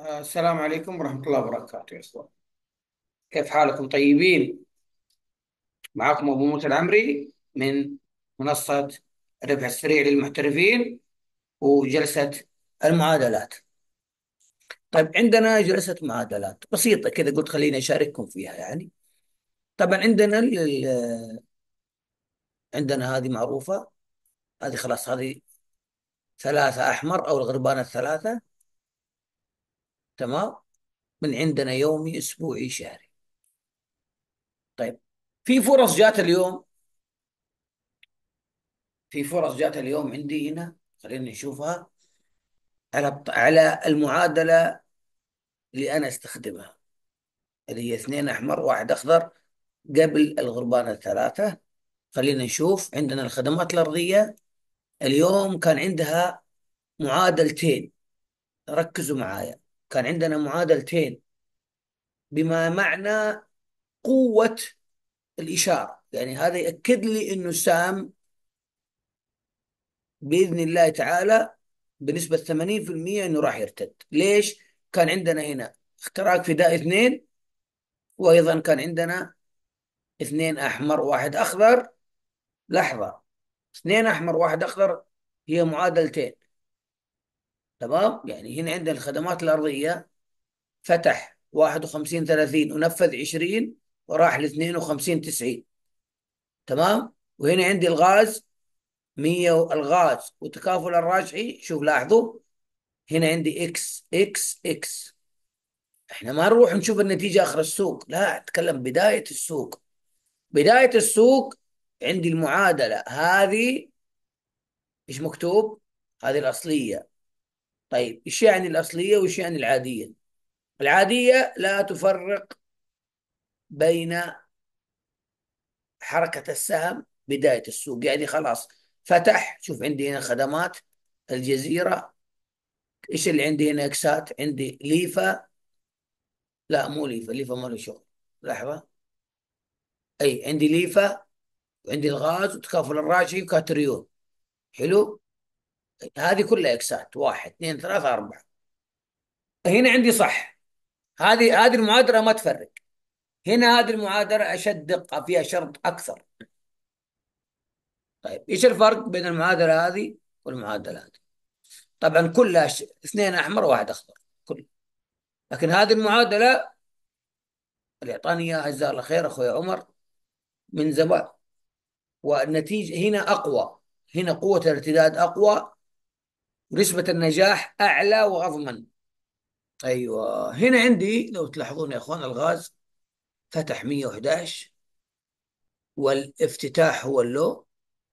آه، السلام عليكم ورحمة الله وبركاته يا إخوان. كيف حالكم طيبين؟ معكم أبو موسى العمري من منصة الربح السريع للمحترفين وجلسة المعادلات. طيب عندنا جلسة معادلات بسيطة كذا قلت خليني أشارككم فيها يعني. طبعا عندنا ال- عندنا هذه معروفة. هذه خلاص هذه ثلاثة أحمر أو الغربان الثلاثة تمام؟ من عندنا يومي أسبوعي شهري. طيب في فرص جات اليوم؟ في فرص جات اليوم عندي هنا خلينا نشوفها. على على المعادلة اللي أنا أستخدمها اللي هي اثنين أحمر واحد أخضر قبل الغربان الثلاثة. خلينا نشوف عندنا الخدمات الأرضية. اليوم كان عندها معادلتين. ركزوا معايا. كان عندنا معادلتين بما معنى قوة الإشارة. يعني هذا يأكد لي إنه سام بإذن الله تعالى بنسبة 80% إنه راح يرتد. ليش؟ كان عندنا هنا اختراق فدائي اثنين وأيضا كان عندنا اثنين أحمر واحد أخضر. لحظة. اثنين أحمر واحد أخضر هي معادلتين. تمام؟ يعني هنا عندنا الخدمات الأرضية فتح 51 30 ونفذ 20 وراح ل 52 90 تمام؟ وهنا عندي الغاز 100 الغاز وتكافل الراجحي شوف لاحظوا هنا عندي X X X. إحنا ما نروح نشوف النتيجة آخر السوق لا أتكلم بداية السوق. بداية السوق عندي المعادلة هذه إيش مكتوب؟ هذه الأصلية. طيب إيش يعني الأصلية وإيش يعني العادية؟ العادية لا تفرق بين حركة السهم بداية السوق. يعني خلاص فتح شوف عندي هنا خدمات الجزيرة. إيش اللي عندي هنا؟ إكسات. عندي ليفا. لا مو ليفا ليفا ما له شغل. لحظة. أي عندي ليفا. وعندي الغاز وتكافل الراجحي وكاتريون حلو؟ هذه كلها إكسات. واحد اثنين ثلاثة أربعة. هنا عندي صح. هذه هذه المعادلة ما تفرق. هنا هذه المعادلة أشد دقة فيها شرط أكثر. طيب إيش الفرق بين المعادلة هذه والمعادلة هذه؟ طبعا كلها ش... اثنين أحمر وواحد أخضر كل. لكن هذه المعادلة اللي أعطاني إياها جزاه الله خير أخوي عمر من زمان. والنتيجة هنا أقوى. هنا قوة الارتداد أقوى ونسبة النجاح أعلى وأضمن. أيوة. هنا عندي لو تلاحظون يا أخوان الغاز فتح 111 والافتتاح هو ال low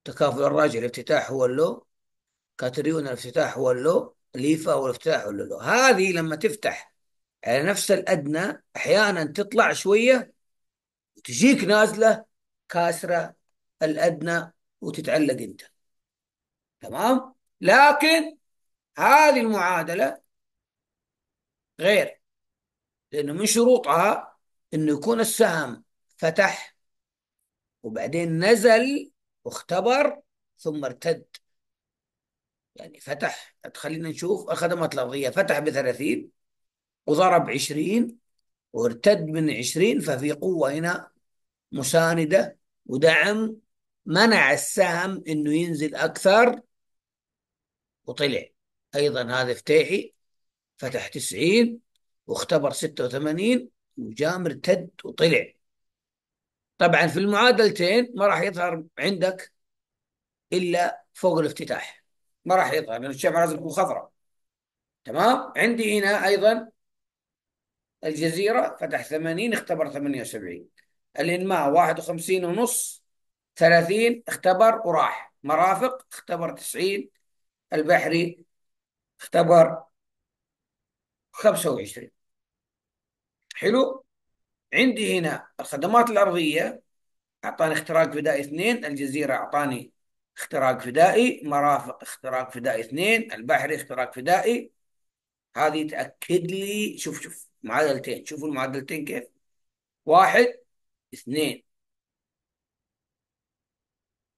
تكافل الراجحي الافتتاح هو ال low كاتريون الافتتاح هو ال low ليفا والافتتاح هو ال low. هذه لما تفتح على نفس الأدنى أحيانا تطلع شوية وتجيك نازلة كاسرة الأدنى وتتعلق أنت. تمام؟ لكن هذه المعادلة غير لأنه من شروطها أنه يكون السهم فتح وبعدين نزل واختبر ثم ارتد. يعني فتح خلينا نشوف الخدمات الأرضية فتح ب 30 وضرب 20 وارتد من 20 ففي قوة هنا مساندة ودعم منع السهم إنه ينزل أكثر وطلع. أيضا هذا فتيحي فتح 90 واختبر 86 وجاء مرتد وطلع. طبعا في المعادلتين ما راح يظهر عندك إلا فوق الافتتاح. ما راح يظهر لأن الشمعة لازم تكون خضراء تمام؟ عندي هنا أيضا الجزيرة فتح 80 اختبر 78 الإنماء 51 ونص 30 اختبر وراح. مرافق اختبر 90 البحري اختبر 25 حلو؟ عندي هنا الخدمات الأرضية أعطاني اختراق فدائي اثنين الجزيرة أعطاني اختراق فدائي مرافق اختراق فدائي اثنين البحري اختراق فدائي. هذه تأكد لي شوف شوف معادلتين. شوفوا المعادلتين كيف؟ واحد اثنين.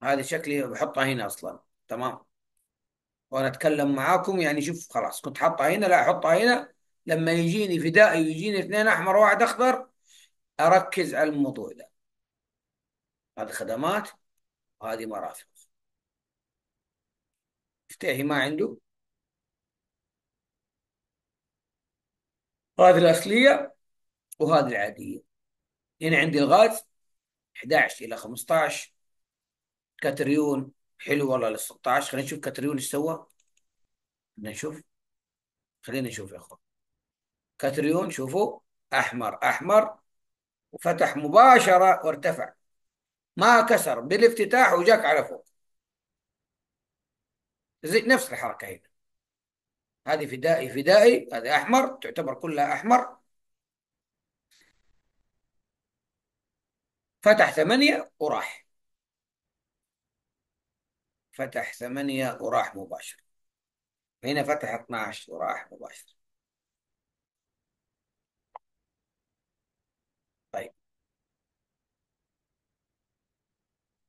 هذه شكلي بحطها هنا أصلا. تمام؟ وأنا أتكلم معاكم يعني شوف خلاص كنت حاطها هنا لا احطها هنا. لما يجيني فدائي ويجيني اثنين أحمر وواحد أخضر أركز على الموضوع ده. هذه خدمات وهذه مرافق. افتحي ما عنده. هذه الأصلية وهذه العادية. هنا عندي الغاز 11 إلى 15 كاتريون حلو والله ل 16 خلينا نشوف كاتريون إيش سوى. بدنا نشوف. خلينا نشوف يا أخوان. كاتريون شوفوا أحمر أحمر. وفتح مباشرة وارتفع. ما كسر. بالافتتاح وجاك على فوق. زي نفس الحركة هنا. هذه فدائي فدائي. هذه أحمر. تعتبر كلها أحمر. فتح ثمانية وراح. فتح ثمانية وراح مباشر. هنا فتح 12 وراح مباشر. طيب.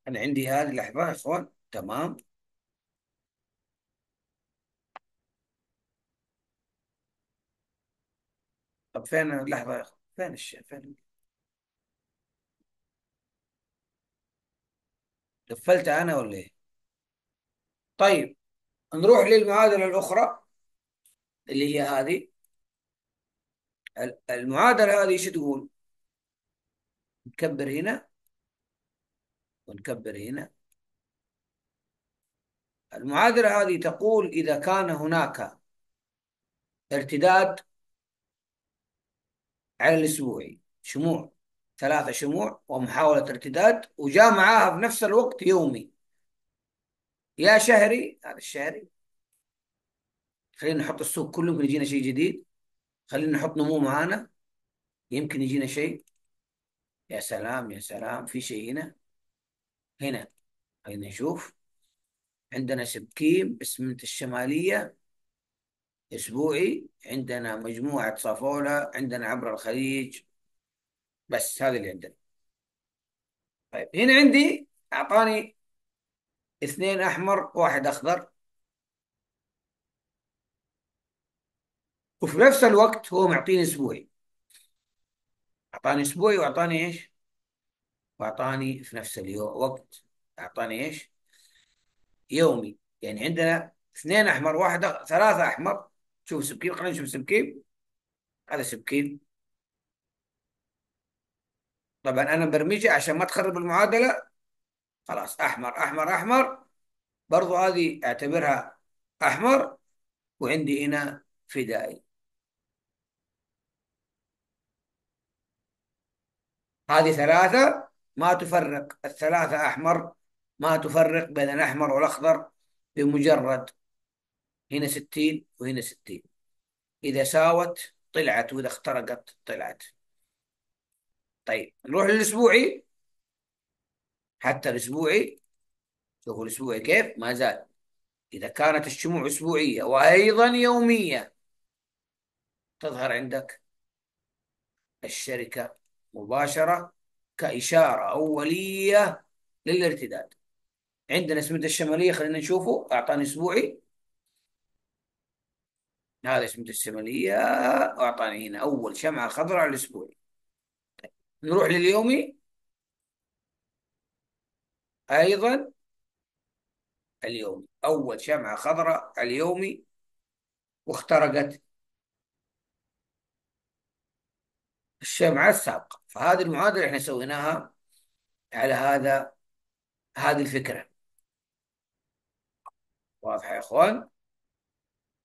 أنا عندي هذه لحظة يا إخوان تمام. طب فين اللحظة يا إخوان فين الشيء فين؟ قفلتها أنا ولا إيه؟ طيب نروح للمعادلة الأخرى اللي هي هذه. ال- المعادلة هذه إيش تقول؟ نكبر هنا ونكبر هنا. المعادلة هذه تقول إذا كان هناك ارتداد على الأسبوعي شموع ثلاثة شموع ومحاولة ارتداد وجاء معاها في نفس الوقت يومي. يا شهري هذا الشهري. خلينا نحط السوق كله يمكن يجينا شيء جديد. خلينا نحط نمو معانا. يمكن يجينا شيء. يا سلام يا سلام. في شيء هنا؟ هنا. خلينا نشوف. عندنا سبكيم اسمنت الشمالية. أسبوعي. عندنا مجموعة صافولة. عندنا عبر الخليج. بس هذا اللي عندنا. طيب هنا عندي أعطاني اثنين أحمر واحد أخضر. وفي نفس الوقت هو معطيني أسبوعي. أعطاني أسبوعي وأعطاني إيش؟ وأعطاني في نفس اليوم وقت أعطاني إيش؟ يومي. يعني عندنا اثنين أحمر واحد أخ... ثلاثة أحمر. شوف سبكين خلينا نشوف سبكين هذا سبكين طبعا أنا برمجها عشان ما تخرب المعادلة. خلاص أحمر أحمر أحمر. برضو هذه أعتبرها أحمر وعندي هنا فدائي. هذه ثلاثة ما تفرق. الثلاثة أحمر ما تفرق بين الأحمر والأخضر بمجرد هنا ستين وهنا ستين. إذا ساوت طلعت وإذا اخترقت طلعت. طيب نروح للأسبوعي. حتى الأسبوعي. شوفوا الأسبوعي كيف؟ ما زال. إذا كانت الشموع أسبوعية وأيضا يومية تظهر عندك الشركة مباشرة كإشارة أولية للارتداد. عندنا اسمنت الشمالية خلينا نشوفه. أعطاني أسبوعي. هذا اسمنت الشمالية. وأعطاني هنا أول شمعة خضراء على الأسبوعي نروح لليومي. أيضا اليومي أول شمعة خضراء اليومي واخترقت الشمعة السابقة. فهذه المعادلة إحنا سويناها على هذا هذه الفكرة. واضحة يا إخوان؟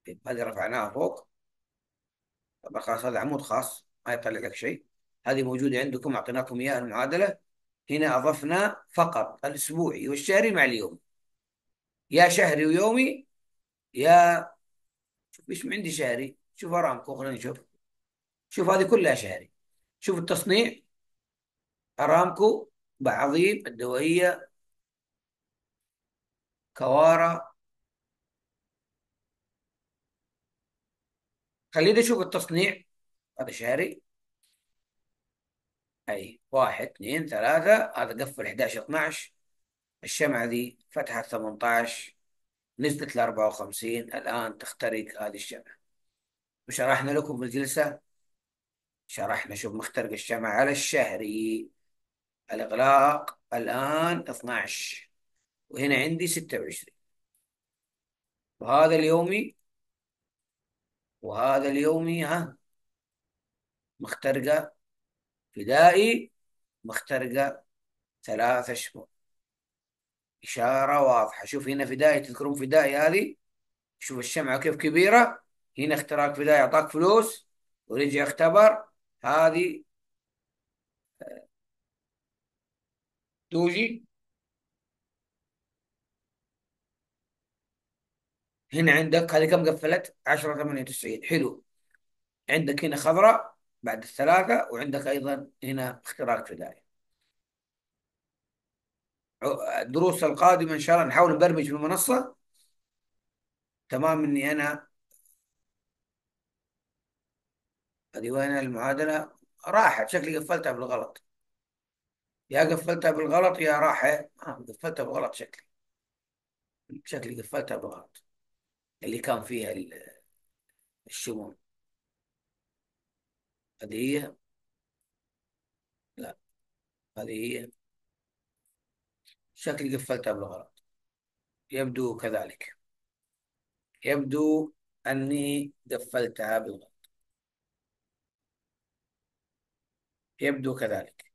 طيب، هذه رفعناها فوق. طبعا خلاص هذا عمود خاص ما يطلع لك شيء. هذه موجودة عندكم أعطيناكم إياها المعادلة. هنا أضفنا فقط الأسبوعي والشهري مع اليوم. يا شهري ويومي يا شوف إيش عندي شهري. شوف أرامكو خلينا نشوف. شوف هذه كلها شهري. شوف التصنيع. أرامكو بعظيم الدوائية كوارا. خلينا نشوف التصنيع. هذا شهري. أي. واحد اثنين ثلاثة. هذا قفل 11 12 الشمعة ذي فتحت 18 نزلت ل 54 الآن تخترق هذه الشمعة. وشرحنا لكم في الجلسة. شرحنا شوف مخترق الشمعة على الشهري. الإغلاق الآن 12 وهنا عندي 26 وهذا اليومي وهذا اليومي ها مخترقة فدائي. مخترقة ثلاثة شهور إشارة واضحة. شوف هنا فدائي تذكرون فدائي هذه؟ شوف الشمعة كيف كبيرة. هنا اختراق فدائي أعطاك فلوس ورجع اختبر هذه دوجي. هنا عندك هذه كم قفلت؟ 10 98 حلو. عندك هنا خضراء بعد الثلاثة وعندك أيضا هنا اختراق فدائي. الدروس القادمة إن شاء الله نحاول نبرمج في المنصة. تمام إني أنا هذه وين المعادلة راحت شكلي قفلتها بالغلط. يا قفلتها بالغلط يا راحة آه قفلتها بالغلط شكلي. شكلي قفلتها بالغلط اللي كان فيها الشمول هذه هي لا هذه هي شكلي قفلتها بالغلط يبدو كذلك. يبدو أني قفلتها بالغلط. يبدو كذلك.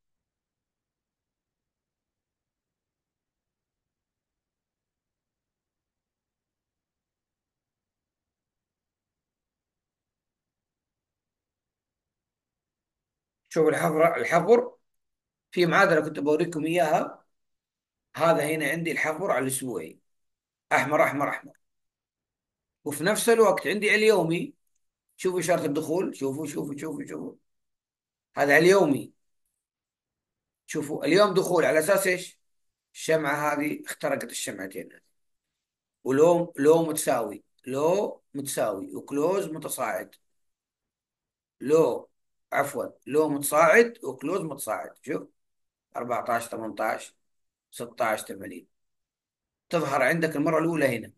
شوف الحفر الحفر في معادلة كنت بوريكم إياها. هذا هنا عندي الحفر على الأسبوعي. أحمر أحمر أحمر. وفي نفس الوقت عندي اليومي. شوفوا إشارة الدخول. شوفوا شوفوا شوفوا شوفوا. هذا اليومي. شوفوا اليوم دخول على أساس إيش؟ الشمعة هذه اخترقت الشمعتين. ولو لو متساوي. لو متساوي. وكلوز متصاعد. لو عفوا لو متصاعد وكلوز متصاعد شوف 14 18 16 80 تظهر عندك المرة الأولى هنا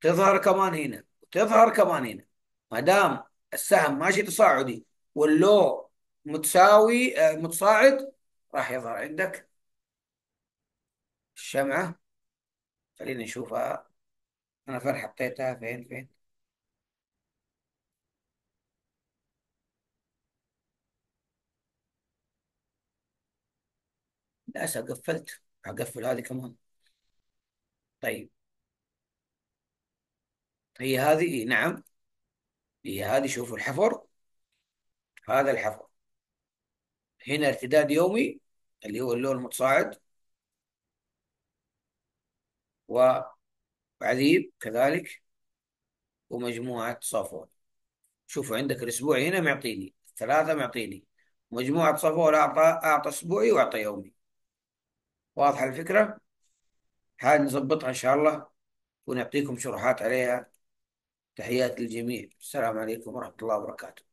تظهر كمان هنا وتظهر كمان هنا. ما دام السهم ماشي تصاعدي واللو متساوي آه، متصاعد راح يظهر عندك الشمعة. خلينا نشوفها. أنا فين حطيتها؟ فين فين؟ للأسف قفلت أقفل هذه كمان. طيب. هي هذه نعم. هي هذه شوفوا الحفر. هذا الحفر. هنا ارتداد يومي اللي هو اللون المتصاعد. وعذيب كذلك ومجموعة صافون. شوفوا عندك الأسبوع هنا معطيني ثلاثة معطيني. مجموعة صافون أعطى أعطى أسبوعي وأعطى يومي. واضحة الفكرة؟ هذه نظبطها إن شاء الله ونعطيكم شروحات عليها. تحيات للجميع. السلام عليكم ورحمة الله وبركاته.